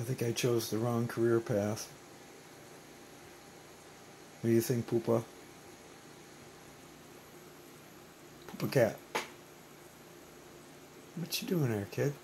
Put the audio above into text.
I think I chose the wrong career path. What do you think, Pupa? Pupa cat. What you doing there, kid?